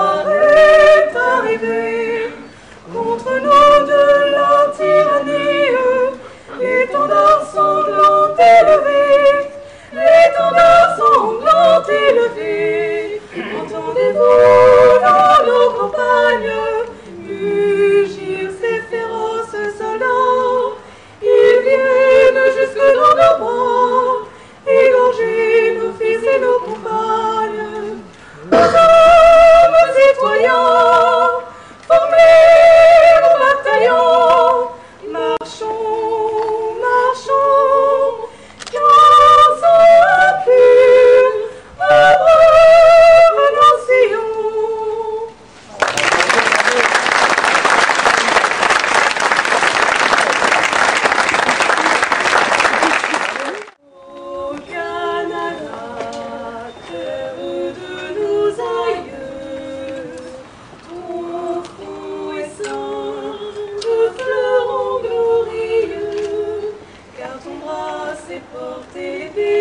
Oh. c'est pour tes vies.